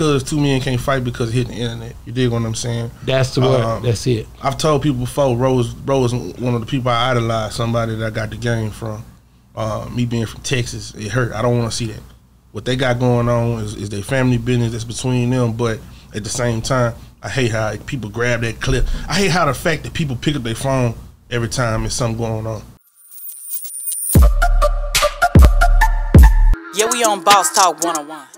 because two men can't fight because of hitting the internet. You dig what I'm saying? That's the word. Um, That's it. I've told people before. Rose, Rose, one of the people I idolize. Somebody that I got the game from. Uh, me being from Texas, it hurt. I don't want to see that. What they got going on is, is their family business that's between them. But at the same time, I hate how people grab that clip. I hate how the fact that people pick up their phone every time there's something going on. Yeah, we on Boss Talk 101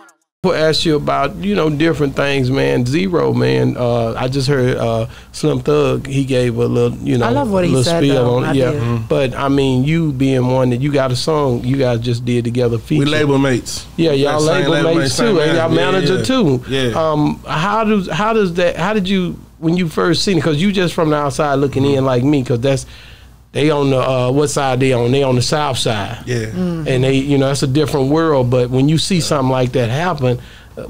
ask you about you know different things, man. Z-Ro, man. Uh, I just heard uh, Slim Thug. He gave a little, you know, I love what he said, spiel though. on it. Yeah, mm-hmm. but I mean, you being one that you got a song you guys just did together. Feature. We label mates. Yeah, y'all label, label, mates too, and y'all yeah, manager yeah. too. Yeah. Um, how does how does that? How did you when you first seen it? Because you just from the outside looking mm-hmm. in like me. Because that's they on the uh, what side they on? They on the south side. Yeah. Mm-hmm. And they, you know, that's a different world. But when you see something like that happen,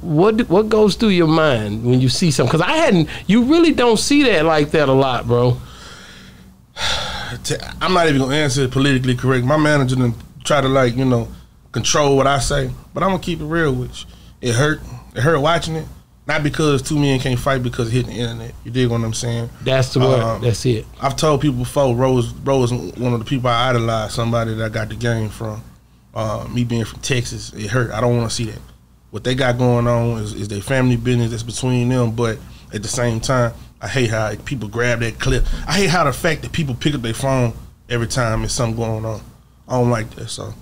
what what goes through your mind when you see something? Because I hadn't. You really don't see that like that a lot, bro. I'm not even gonna answer it politically correct. My manager didn't try to like you know control what I say, but I'm gonna keep it real with you. It hurt. It hurt watching it. Not because two men can't fight because of hitting the internet. You dig what I'm saying? That's the word. Um, That's it. I've told people before. Rose, Rose, one of the people I idolize. Somebody that I got the game from. Uh, me being from Texas, it hurt. I don't want to see that what they got going on is, is their family business that's between them. But at the same time, I hate how people grab that clip. I hate how the fact that people pick up their phone every time there's something going on. I don't like that. So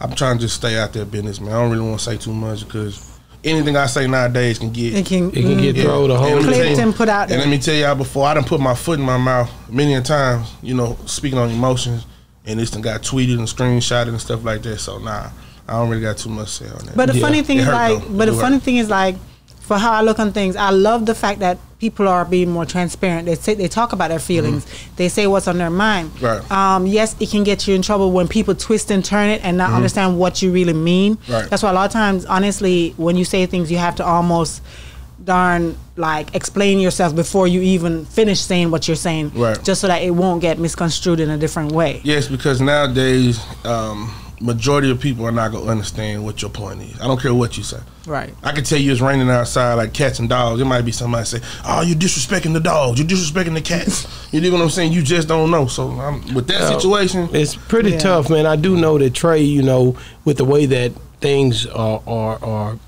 I'm trying to just stay out there business, man. I don't really want to say too much because anything I say nowadays can get it can, it can get yeah. thrown the whole clipped and put out. And let me tell y'all before I done put my foot in my mouth many a times, you know, speaking on emotions, and this thing got tweeted and screenshotted and stuff like that. So nah. I don't really got too much to say on that. But the yeah. funny thing it is like, though. but the funny thing is like, for how I look on things, I love the fact that people are being more transparent. They say they talk about their feelings. Mm-hmm. They say what's on their mind. Right. Um, yes, it can get you in trouble when people twist and turn it and not mm-hmm. understand what you really mean. Right. That's why a lot of times, honestly, when you say things, you have to almost darn like explain yourself before you even finish saying what you're saying. Right. Just so that it won't get misconstrued in a different way. Yes, because nowadays. Um, majority of people are not gonna understand what your point is. I don't care what you say. Right. I can tell you it's raining outside like cats and dogs. It might be somebody say, "Oh, you're disrespecting the dogs. You're disrespecting the cats." you know what I'm saying? You just don't know. So I'm, with that situation, it's pretty yeah. tough, man. I do know that Trae, you know, with the way that things are are, are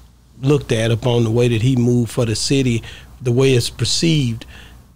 looked at upon the way that he moved for the city, the way it's perceived,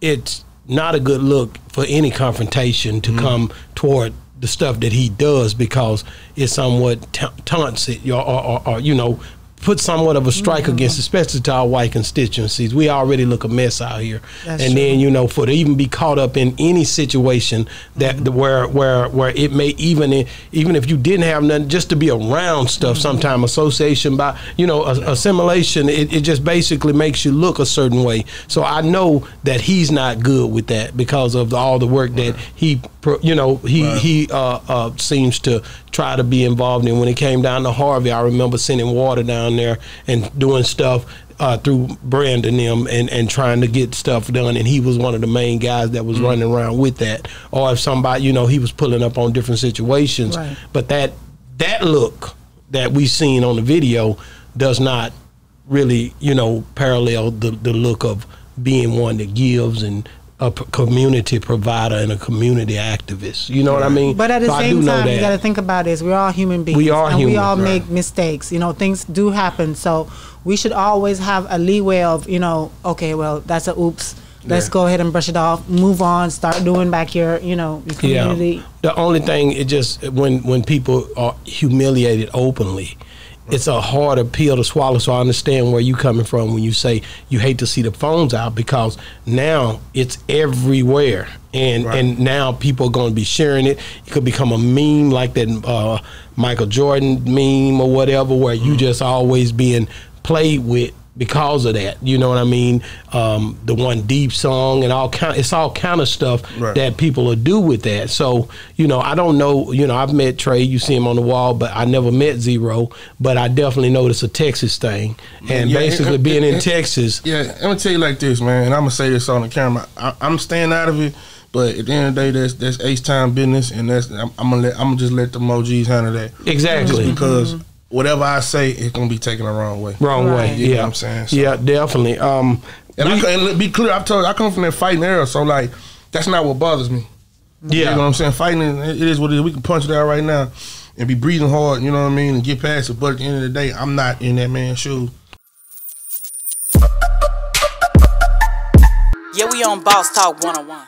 it's not a good look for any confrontation to mm-hmm. come toward the stuff that he does because it somewhat taunts it or, or, or, you know put somewhat of a strike mm-hmm. against, especially to our white constituencies. We already look a mess out here, That's and true. then you know for to even be caught up in any situation that mm-hmm. where where where it may even even if you didn't have nothing, just to be around stuff. Mm-hmm. Sometime association by you know assimilation, it, it just basically makes you look a certain way. So I know that he's not good with that because of all the work that he you know he right. he uh, uh, seems to try to be involved in. When it came down to Harvey, I remember sending water down there and doing stuff uh, through Brandon them and, and trying to get stuff done. And he was one of the main guys that was mm-hmm. running around with that. Or if somebody, you know, he was pulling up on different situations. Right. But that that look that we seen on the video does not really, you know, parallel the, the look of being one that gives and a community provider and a community activist. You know what I mean? But at the so same time, you got to think about this: we're all human beings. We are and human, we all right. make mistakes. You know, things do happen. So we should always have a leeway of, you know, okay, well, that's a oops. Let's yeah. go ahead and brush it off. Move on. Start doing back your, you know, your community. Yeah. The only thing, it just when when people are humiliated openly it's a hard pill to swallow. So I understand where you coming from when you say you hate to see the phones out because now it's everywhere, and right. and now people are going to be sharing it. It could become a meme like that uh, Michael Jordan meme or whatever, where mm-hmm. you just always being played with because of that. You know what I mean? Um, the one deep song and all kind. It's all kind of stuff right. that people will do with that. So you know, I don't know. You know, I've met Trae. You see him on the wall, but I never met Z-Ro. But I definitely know it's a Texas thing. And yeah, basically, and, being and, in Texas. Yeah, I'm gonna tell you like this, man. And I'm gonna say this on the camera. I, I'm staying out of it. But at the end of the day, that's that's H-Town business, and that's I'm, I'm, gonna let I'm gonna just let the emojis handle that. Exactly. Just because mm-hmm whatever I say, it's gonna be taken the wrong way. Wrong way. Right. You know Yeah, what I'm saying? So- yeah, definitely. Um, And I and be clear. I told you, I come from that fighting era, so like that's not what bothers me. yeah, You know what I'm saying? Fighting, it is what it is. We can punch it out right now and be breathing hard. You know what I mean? And get past it. But at the end of the day, I'm not in that man's shoes. Yeah, we on Boss Talk 101.